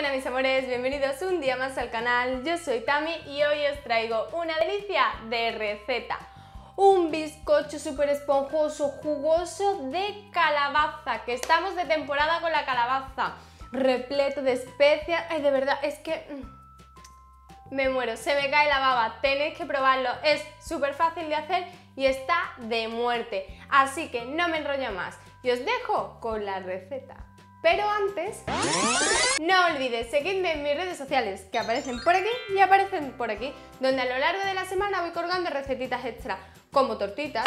buenas mis amores, bienvenidos un día más al canal, yo soy Tami y hoy os traigo una delicia de receta. Un bizcocho súper esponjoso, jugoso de calabaza, que estamos de temporada con la calabaza, repleto de especias, ay de verdad, es que... Mm, me muero, se me cae la baba, tenéis que probarlo, es súper fácil de hacer y está de muerte, así que no me enrollo más y os dejo con la receta. Pero antes, no olvides seguirme en mis redes sociales que aparecen por aquí y aparecen por aquí, donde a lo largo de la semana voy colgando recetitas extra, como tortitas,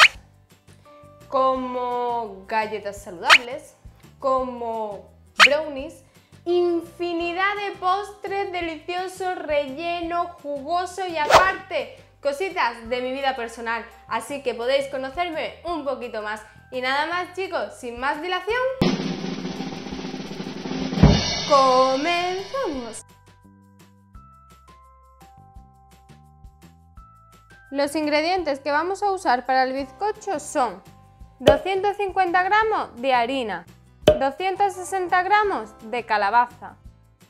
como galletas saludables, como brownies, infinidad de postres deliciosos, relleno, jugoso y aparte cositas de mi vida personal, así que podéis conocerme un poquito más. Y nada más chicos, sin más dilación... ¡Comenzamos! Los ingredientes que vamos a usar para el bizcocho son 250 gramos de harina, 260 gramos de calabaza,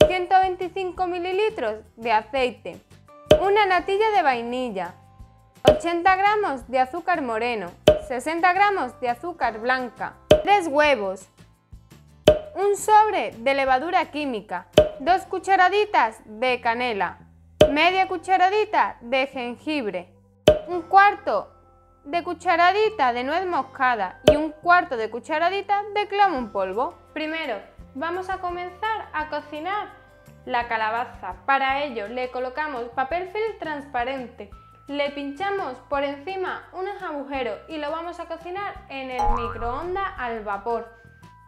125 mililitros de aceite, una natilla de vainilla, 80 gramos de azúcar moreno, 60 gramos de azúcar blanca, 3 huevos, un sobre de levadura química, dos cucharaditas de canela, media cucharadita de jengibre, un cuarto de cucharadita de nuez moscada y un cuarto de cucharadita de clavo en polvo. Primero, vamos a comenzar a cocinar la calabaza. Para ello le colocamos papel film transparente, le pinchamos por encima unos agujeros y lo vamos a cocinar en el microondas al vapor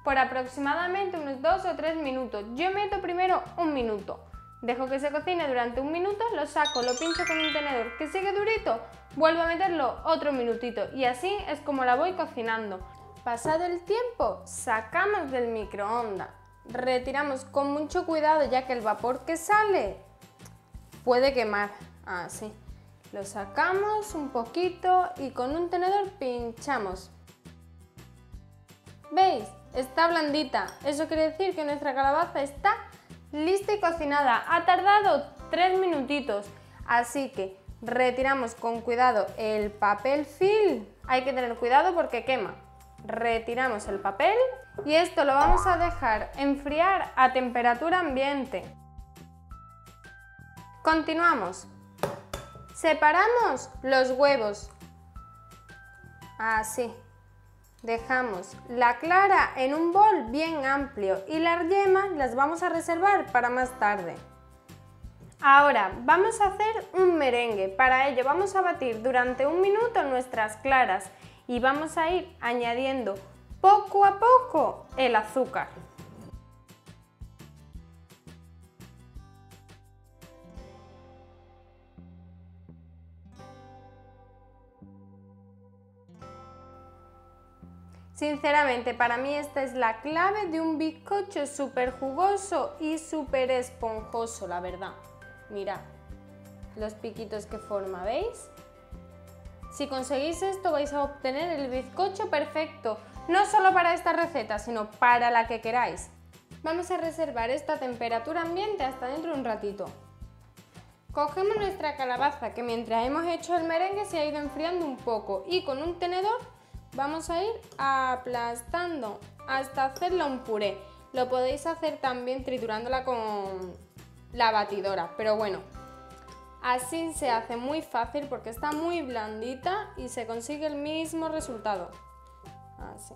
por aproximadamente unos 2 o 3 minutos. Yo meto primero un minuto. Dejo que se cocine durante un minuto, lo saco, lo pincho con un tenedor que sigue durito, vuelvo a meterlo otro minutito y así es como la voy cocinando. Pasado el tiempo, sacamos del microondas. Retiramos con mucho cuidado ya que el vapor que sale puede quemar. Así. Lo sacamos un poquito y con un tenedor pinchamos. ¿Veis? Está blandita. Eso quiere decir que nuestra calabaza está lista y cocinada. Ha tardado 3 minutitos. Así que retiramos con cuidado el papel film. Hay que tener cuidado porque quema. Retiramos el papel y esto lo vamos a dejar enfriar a temperatura ambiente. Continuamos. Separamos los huevos. Así. Dejamos la clara en un bol bien amplio y las yemas las vamos a reservar para más tarde. Ahora vamos a hacer un merengue. Para ello vamos a batir durante un minuto nuestras claras y vamos a ir añadiendo poco a poco el azúcar. Sinceramente, para mí esta es la clave de un bizcocho súper jugoso y súper esponjoso, la verdad. Mirad los piquitos que forma, ¿veis? Si conseguís esto vais a obtener el bizcocho perfecto, no solo para esta receta, sino para la que queráis. Vamos a reservar esta temperatura ambiente hasta dentro de un ratito. Cogemos nuestra calabaza que mientras hemos hecho el merengue se ha ido enfriando un poco y con un tenedor Vamos a ir aplastando hasta hacerla un puré. Lo podéis hacer también triturándola con la batidora, pero bueno, así se hace muy fácil porque está muy blandita y se consigue el mismo resultado. Así.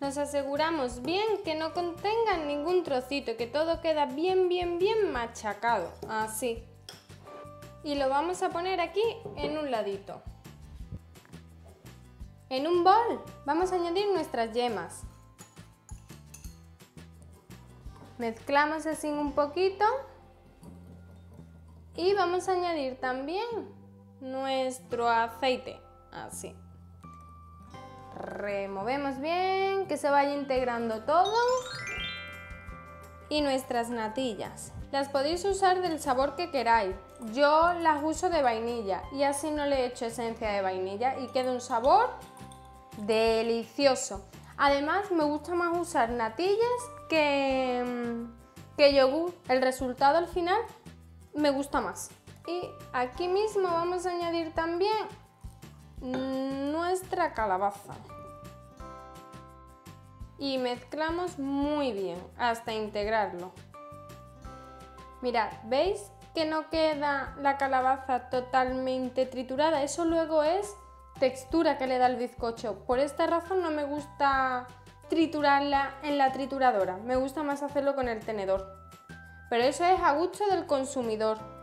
Nos aseguramos bien que no contengan ningún trocito, que todo queda bien, bien, bien machacado, así. Y lo vamos a poner aquí en un ladito. En un bol vamos a añadir nuestras yemas. Mezclamos así un poquito y vamos a añadir también nuestro aceite, así removemos bien, que se vaya integrando todo y nuestras natillas. Las podéis usar del sabor que queráis. Yo las uso de vainilla y así no le echo esencia de vainilla y queda un sabor delicioso. Además me gusta más usar natillas que, mm, que yogur. El resultado al final me gusta más. Y aquí mismo vamos a añadir también nuestra calabaza. Y mezclamos muy bien hasta integrarlo. Mirad, ¿veis que no queda la calabaza totalmente triturada? Eso luego es textura que le da el bizcocho. Por esta razón no me gusta triturarla en la trituradora, me gusta más hacerlo con el tenedor. Pero eso es a gusto del consumidor.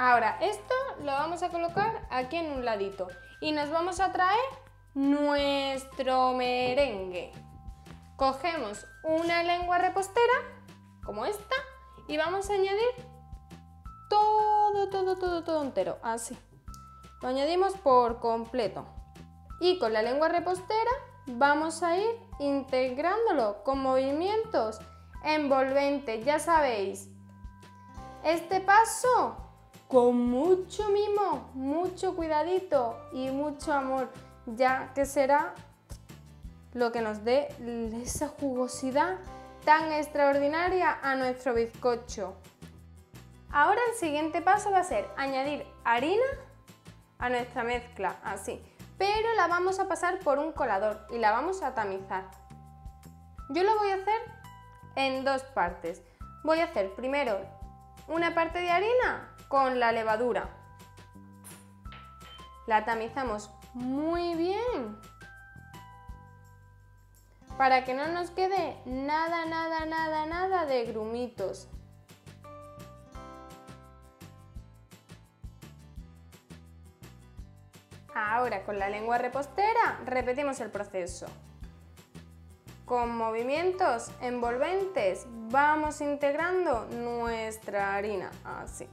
Ahora, esto lo vamos a colocar aquí en un ladito y nos vamos a traer nuestro merengue. Cogemos una lengua repostera, como esta, y vamos a añadir todo, todo, todo, todo entero, así. Lo añadimos por completo. Y con la lengua repostera vamos a ir integrándolo con movimientos envolventes, ya sabéis. Este paso con mucho mimo, mucho cuidadito y mucho amor, ya que será lo que nos dé esa jugosidad tan extraordinaria a nuestro bizcocho. Ahora el siguiente paso va a ser añadir harina a nuestra mezcla, así. Pero la vamos a pasar por un colador y la vamos a tamizar. Yo lo voy a hacer en dos partes. Voy a hacer primero una parte de harina con la levadura. La tamizamos muy bien para que no nos quede nada, nada, nada, nada de grumitos. Ahora con la lengua repostera repetimos el proceso. Con movimientos envolventes vamos integrando nuestra harina, así.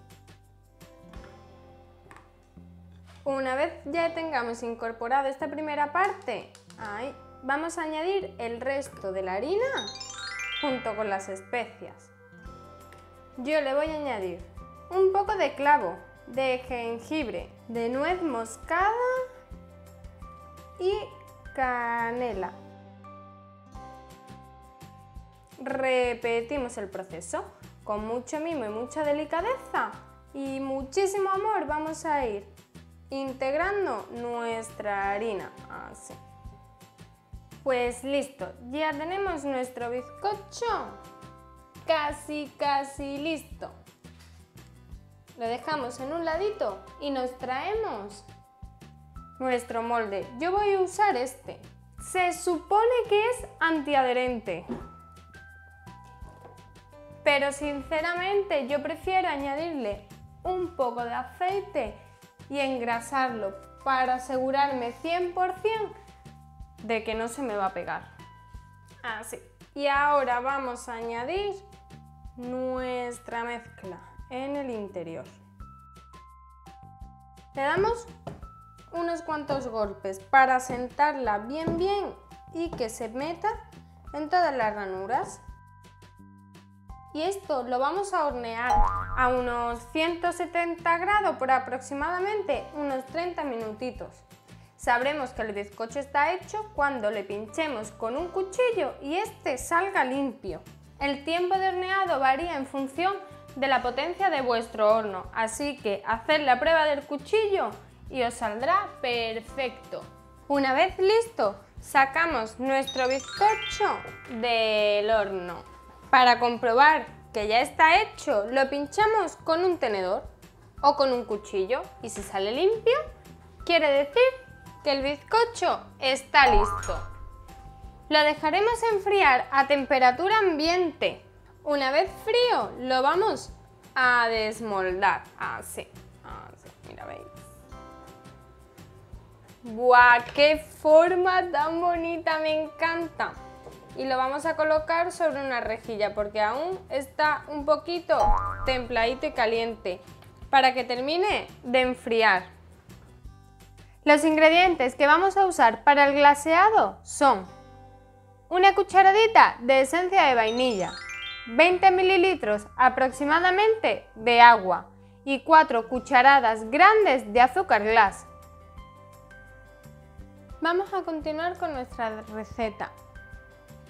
Una vez ya tengamos incorporado esta primera parte, vamos a añadir el resto de la harina junto con las especias. Yo le voy a añadir un poco de clavo, de jengibre, de nuez moscada y canela. Repetimos el proceso. Con mucho mimo y mucha delicadeza y muchísimo amor vamos a ir integrando nuestra harina. Así. Pues listo, ya tenemos nuestro bizcocho casi, casi listo. Lo dejamos en un ladito y nos traemos nuestro molde. Yo voy a usar este. Se supone que es antiadherente. Pero sinceramente yo prefiero añadirle un poco de aceite y engrasarlo para asegurarme 100% de que no se me va a pegar. Así. Y ahora vamos a añadir nuestra mezcla en el interior. Le damos unos cuantos golpes para sentarla bien bien y que se meta en todas las ranuras. Y esto lo vamos a hornear a unos 170 grados por aproximadamente unos 30 minutitos. Sabremos que el bizcocho está hecho cuando le pinchemos con un cuchillo y este salga limpio. El tiempo de horneado varía en función de la potencia de vuestro horno, así que haced la prueba del cuchillo y os saldrá perfecto. Una vez listo, sacamos nuestro bizcocho del horno. Para comprobar que ya está hecho, lo pinchamos con un tenedor o con un cuchillo y si sale limpio, quiere decir que el bizcocho está listo. Lo dejaremos enfriar a temperatura ambiente. Una vez frío, lo vamos a desmoldar. Así, así, mira, veis. ¡Buah! ¡Qué forma tan bonita! Me encanta. Y lo vamos a colocar sobre una rejilla porque aún está un poquito templadito y caliente para que termine de enfriar. Los ingredientes que vamos a usar para el glaseado son una cucharadita de esencia de vainilla, 20 mililitros aproximadamente de agua y 4 cucharadas grandes de azúcar glass. Vamos a continuar con nuestra receta.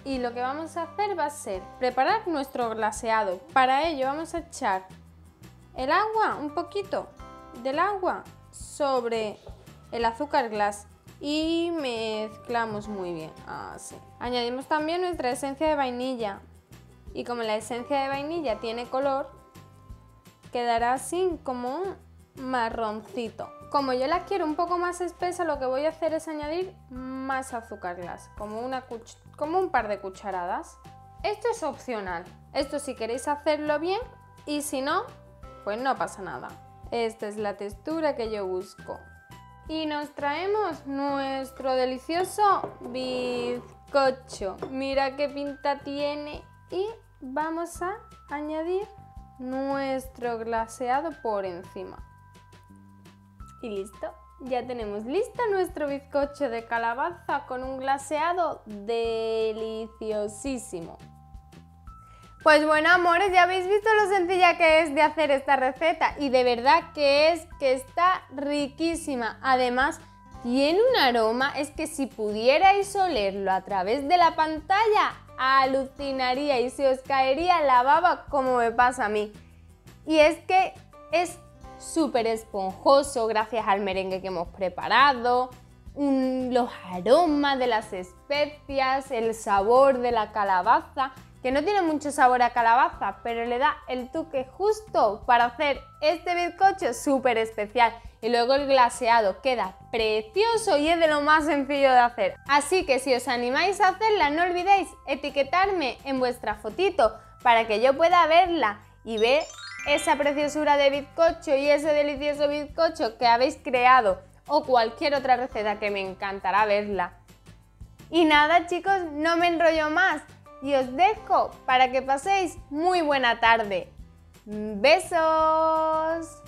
Y lo que vamos a hacer va a ser preparar nuestro glaseado. Para ello vamos a echar el agua, un poquito del agua sobre el azúcar glass y mezclamos muy bien. Así. Añadimos también nuestra esencia de vainilla y como la esencia de vainilla tiene color, quedará así como un marroncito. Como yo la quiero un poco más espesa, lo que voy a hacer es añadir más azúcar glass, como, una como un par de cucharadas. Esto es opcional, esto si queréis hacerlo bien y si no, pues no pasa nada. Esta es la textura que yo busco. Y nos traemos nuestro delicioso bizcocho. Mira qué pinta tiene. Y vamos a añadir nuestro glaseado por encima. Y listo. Ya tenemos listo nuestro bizcocho de calabaza con un glaseado deliciosísimo. Pues bueno, amores, ya habéis visto lo sencilla que es de hacer esta receta y de verdad que es que está riquísima. Además, tiene un aroma, es que si pudierais olerlo a través de la pantalla, alucinaría y se os caería la baba como me pasa a mí. Y es que es súper esponjoso gracias al merengue que hemos preparado, los aromas de las especias, el sabor de la calabaza que no tiene mucho sabor a calabaza, pero le da el toque justo para hacer este bizcocho súper especial. Y luego el glaseado queda precioso y es de lo más sencillo de hacer. Así que si os animáis a hacerla, no olvidéis etiquetarme en vuestra fotito para que yo pueda verla y ver esa preciosura de bizcocho y ese delicioso bizcocho que habéis creado o cualquier otra receta que me encantará verla. Y nada chicos, no me enrollo más y os dejo para que paséis muy buena tarde. Besos.